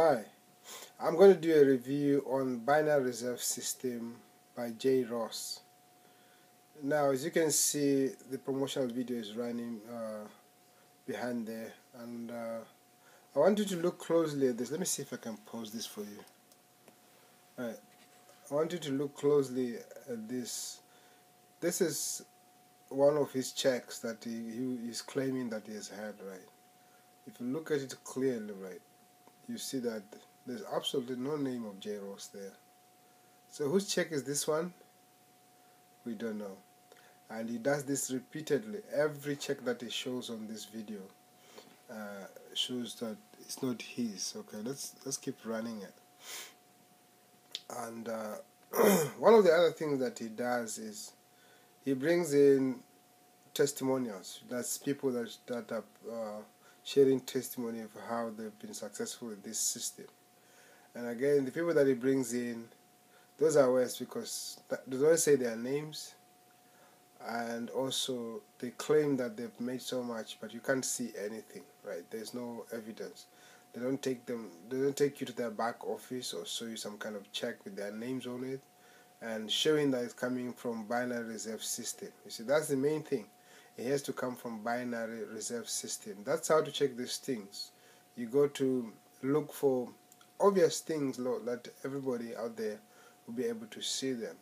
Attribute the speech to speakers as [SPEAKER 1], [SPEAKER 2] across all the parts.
[SPEAKER 1] Hi, I'm going to do a review on binary reserve system by Jay Ross. Now, as you can see, the promotional video is running uh, behind there, and uh, I want you to look closely at this. Let me see if I can pause this for you. All right, I want you to look closely at this. This is one of his checks that he, he is claiming that he has had, right? If you look at it clearly, right, you see that there's absolutely no name of J. Ross there. So whose check is this one? We don't know. And he does this repeatedly. Every check that he shows on this video uh, shows that it's not his. Okay, let's let's keep running it. And uh, one of the other things that he does is he brings in testimonials. That's people that that are uh, sharing testimony of how they've been successful with this system. And again, the people that he brings in, those are worse because they don't say their names, and also they claim that they've made so much, but you can't see anything, right? There's no evidence. They don't take them. They don't take you to their back office or show you some kind of check with their names on it, and showing that it's coming from binary reserve system. You see, that's the main thing it has to come from binary reserve system. That's how to check these things. You go to look for obvious things Lord, that everybody out there will be able to see them.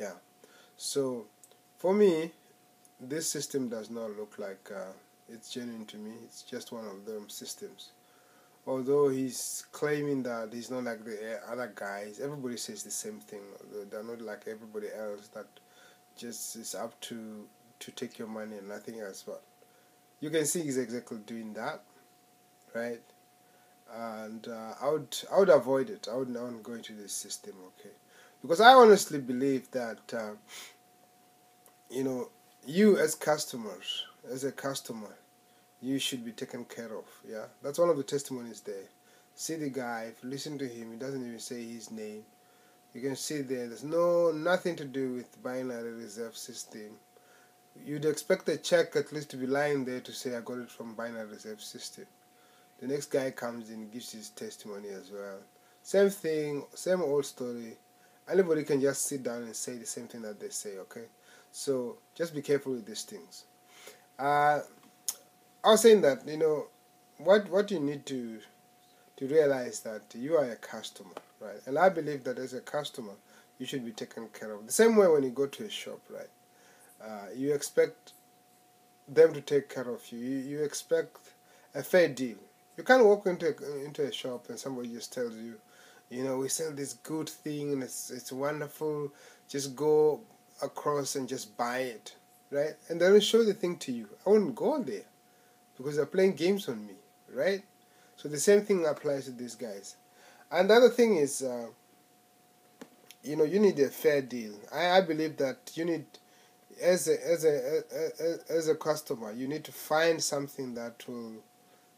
[SPEAKER 1] Yeah. So for me, this system does not look like uh, it's genuine to me. It's just one of them systems. Although he's claiming that he's not like the other guys, everybody says the same thing. They're not like everybody else that just is up to to take your money and nothing else. But you can see he's exactly doing that, right? And uh, I would I would avoid it. I would not go into this system, okay? Because I honestly believe that uh, you know you as customers, as a customer, you should be taken care of. Yeah, that's one of the testimonies there. See the guy. Listen to him, he doesn't even say his name. You can see there. There's no nothing to do with binary reserve system you'd expect a check at least to be lying there to say I got it from binary reserve system. The next guy comes in, gives his testimony as well. Same thing, same old story. Anybody can just sit down and say the same thing that they say, okay? So just be careful with these things. Uh, I was saying that, you know, what what you need to to realize that you are a customer, right? And I believe that as a customer, you should be taken care of. The same way when you go to a shop, right? Uh, you expect them to take care of you. you. You expect a fair deal. You can't walk into a, into a shop and somebody just tells you, you know, we sell this good thing and it's it's wonderful. Just go across and just buy it, right? And they don't show the thing to you. I wouldn't go there because they're playing games on me, right? So the same thing applies to these guys. And the other thing is, uh, you know, you need a fair deal. I, I believe that you need as a as a as a customer, you need to find something that will,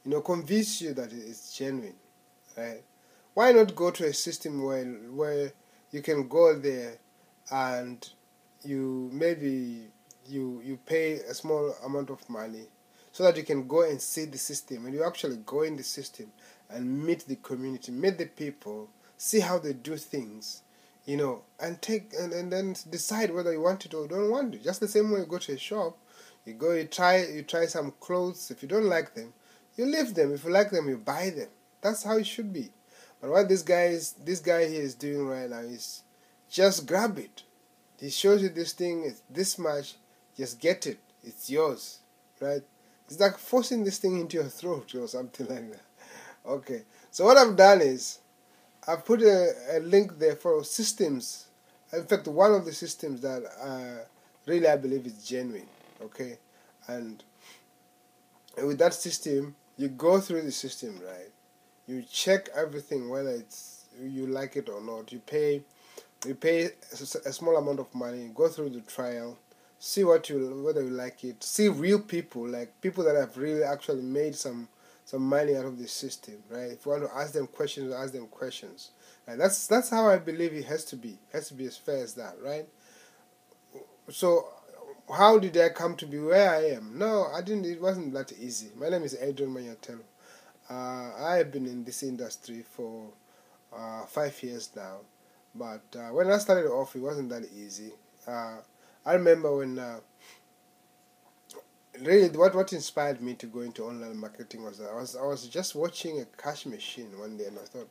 [SPEAKER 1] you know, convince you that it's genuine, right? Why not go to a system where where you can go there, and you maybe you you pay a small amount of money, so that you can go and see the system, and you actually go in the system and meet the community, meet the people, see how they do things, you know, and take and, and then decide whether you want it or don't want it. Just the same way you go to a shop, you go, you try, you try some clothes. If you don't like them, you leave them. If you like them, you buy them. That's how it should be. But what this guy is, this guy here is doing right now is just grab it. He shows you this thing. It's this much. Just get it. It's yours, right? It's like forcing this thing into your throat or something like that. Okay. So what I've done is I've put a, a link there for systems. In fact, one of the systems that uh, really I believe is genuine. Okay, and with that system, you go through the system, right? You check everything whether it's you like it or not. You pay, you pay a small amount of money. Go through the trial, see what you whether you like it. See real people, like people that have really actually made some some money out of the system, right? If you want to ask them questions, ask them questions. Right? That's that's how I believe it has to be. It has to be as fair as that, right? So, how did I come to be where I am? No, I didn't. It wasn't that easy. My name is Adrian Manyathelo, Uh, I have been in this industry for uh, five years now, but uh, when I started off, it wasn't that easy. Uh, I remember when uh, really what what inspired me to go into online marketing was I was I was just watching a cash machine one day and I thought,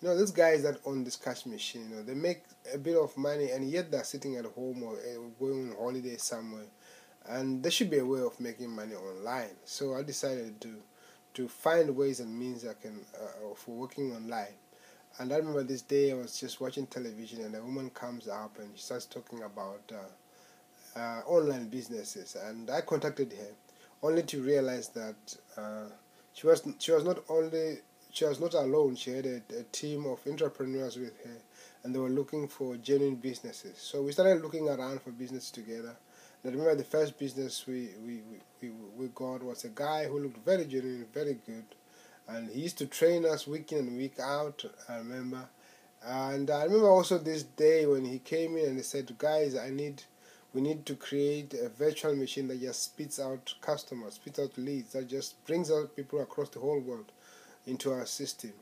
[SPEAKER 1] you know, these guys that own this cash machine, you know, they make a bit of money and yet they're sitting at home or uh, going on holiday somewhere, and there should be a way of making money online. So I decided to to find ways and means I can uh, for working online. And I remember this day I was just watching television and a woman comes up and she starts talking about uh, uh, online businesses. And I contacted her only to realize that uh, she was she was not only she was not alone. She had a, a team of entrepreneurs with her, and they were looking for genuine businesses. So we started looking around for business together. And I remember the first business we, we, we, we got was a guy who looked very genuine, very good and he used to train us week in and week out. I remember, and I remember also this day when he came in and he said, "Guys, I need, we need to create a virtual machine that just spits out customers, spits out leads, that just brings out people across the whole world into our system."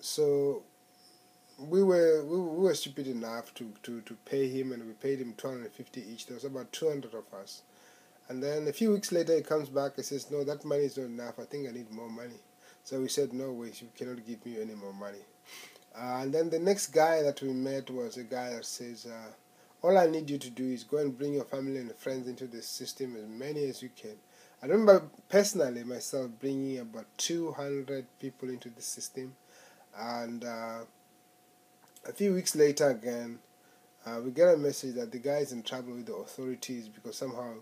[SPEAKER 1] So we were we, we were stupid enough to, to, to pay him and we paid him 250 each. There was about 200 of us. And then a few weeks later he comes back and says no that money is not enough. I think i need more money. So we said, no way, you cannot give me any more money. Uh, and then the next guy that we met was a guy that says, uh, all I need you to do is go and bring your family and friends into the system as many as you can. I remember personally myself bringing about 200 people into the system. And uh, a few weeks later again, uh, we get a message that the guy is in trouble with the authorities because somehow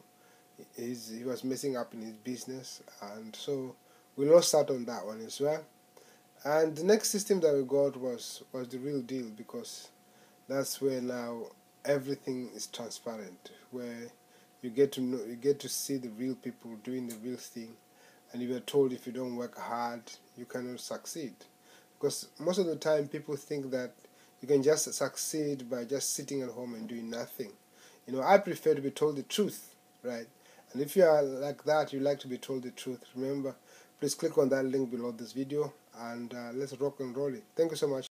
[SPEAKER 1] he's, he was messing up in his business. And so we lost out on that one as well. And the next system that we got was was the real deal because that's where now everything is transparent, where you get to know, you get to see the real people doing the real thing, and you are told if you don't work hard, you cannot succeed. Because most of the time, people think that you can just succeed by just sitting at home and doing nothing. You know, I prefer to be told the truth, right? And if you are like that, you like to be told the truth. Remember, please click on that link below this video and uh, let's rock and roll it thank you so much